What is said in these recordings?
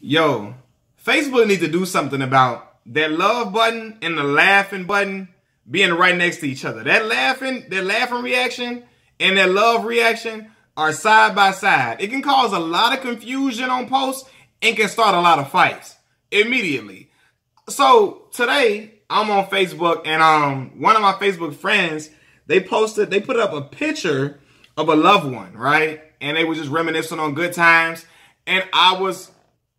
Yo, Facebook need to do something about that love button and the laughing button being right next to each other. That laughing, that laughing reaction and that love reaction are side by side. It can cause a lot of confusion on posts and can start a lot of fights immediately. So today I'm on Facebook and um one of my Facebook friends, they posted, they put up a picture of a loved one, right? And they were just reminiscing on good times. And I was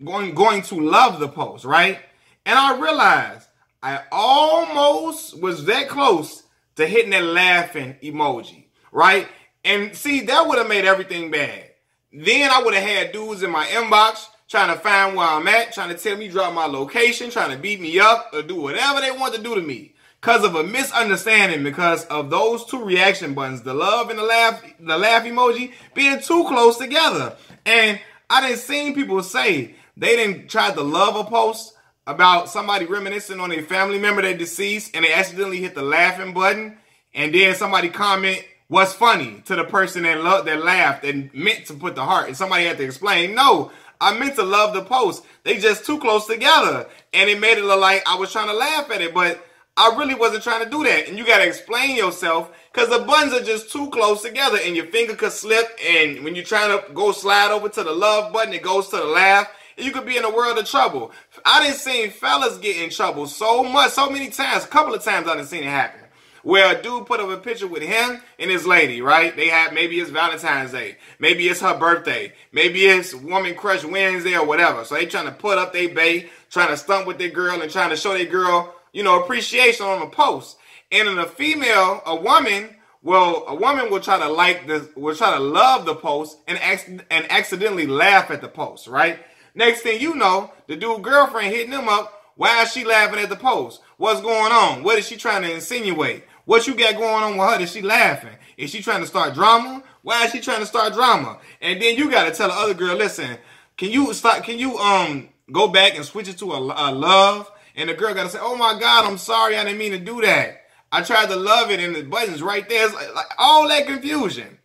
going going to love the post, right? And I realized I almost was that close to hitting that laughing emoji, right? And see, that would have made everything bad. Then I would have had dudes in my inbox trying to find where I'm at, trying to tell me drop my location, trying to beat me up or do whatever they want to do to me because of a misunderstanding because of those two reaction buttons, the love and the laugh, the laugh emoji being too close together. And I didn't see people say they didn't try to love a post about somebody reminiscing on a family member that deceased and they accidentally hit the laughing button and then somebody comment what's funny? to the person that loved that laughed and meant to put the heart and somebody had to explain no I meant to love the post. They just too close together. And it made it look like I was trying to laugh at it but I really wasn't trying to do that. And you got to explain yourself because the buttons are just too close together and your finger could slip and when you're trying to go slide over to the love button it goes to the laugh you could be in a world of trouble. I didn't see fellas get in trouble so much, so many times, a couple of times I didn't seen it happen. Where a dude put up a picture with him and his lady, right? They have maybe it's Valentine's Day, maybe it's her birthday, maybe it's Woman Crush Wednesday or whatever. So they trying to put up their bait, trying to stunt with their girl and trying to show their girl, you know, appreciation on a post. And in a female, a woman, well, a woman will try to like this, will try to love the post and and accidentally laugh at the post, right? Next thing you know, the dude girlfriend hitting him up. Why is she laughing at the post? What's going on? What is she trying to insinuate? What you got going on with her that she laughing? Is she trying to start drama? Why is she trying to start drama? And then you got to tell the other girl, listen, can you start? Can you um go back and switch it to a, a love? And the girl got to say, oh my God, I'm sorry, I didn't mean to do that. I tried to love it and the button's right there. It's like, like all that confusion.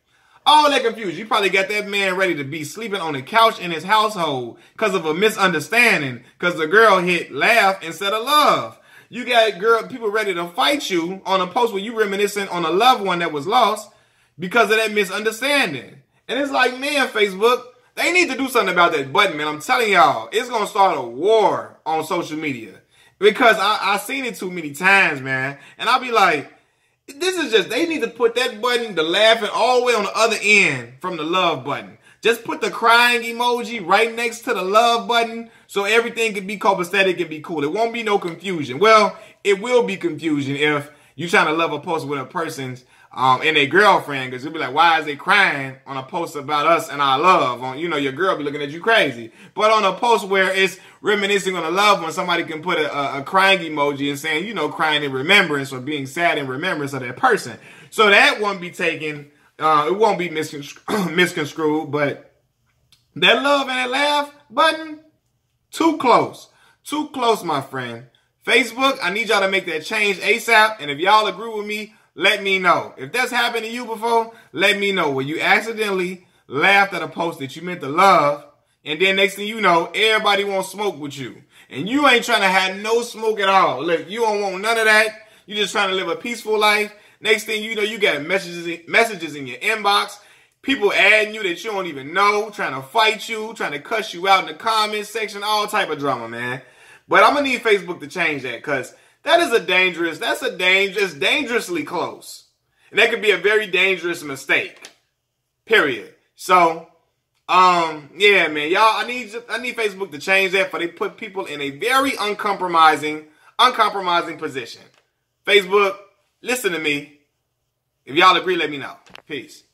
All that confused. You probably got that man ready to be sleeping on the couch in his household because of a misunderstanding because the girl hit laugh instead of love. You got girl people ready to fight you on a post where you reminiscing on a loved one that was lost because of that misunderstanding. And it's like, man, Facebook, they need to do something about that button, man. I'm telling y'all, it's gonna start a war on social media. Because I, I seen it too many times, man. And I'll be like, this is just, they need to put that button, the laughing, all the way on the other end from the love button. Just put the crying emoji right next to the love button so everything can be copacetic and be cool. It won't be no confusion. Well, it will be confusion if you're trying to love a post with a person's um, and a girlfriend, because you'll be like, why is they crying on a post about us and our love? On you know, your girl be looking at you crazy. But on a post where it's reminiscing on a loved one, somebody can put a, a, a crying emoji and saying, you know, crying in remembrance or being sad in remembrance of that person. So that won't be taken. Uh, it won't be misconstrued, but that love and that laugh button, too close, too close, my friend. Facebook, I need y'all to make that change ASAP. And if y'all agree with me, let me know. If that's happened to you before, let me know. When you accidentally laughed at a post that you meant to love, and then next thing you know, everybody wants smoke with you. And you ain't trying to have no smoke at all. Look, you don't want none of that. You just trying to live a peaceful life. Next thing you know, you got messages messages in your inbox. People adding you that you don't even know, trying to fight you, trying to cuss you out in the comments section, all type of drama, man. But I'm gonna need Facebook to change that because that is a dangerous, that's a dangerous, dangerously close. And that could be a very dangerous mistake. Period. So, um, yeah, man, y'all, I need, I need Facebook to change that for they put people in a very uncompromising, uncompromising position. Facebook, listen to me. If y'all agree, let me know. Peace.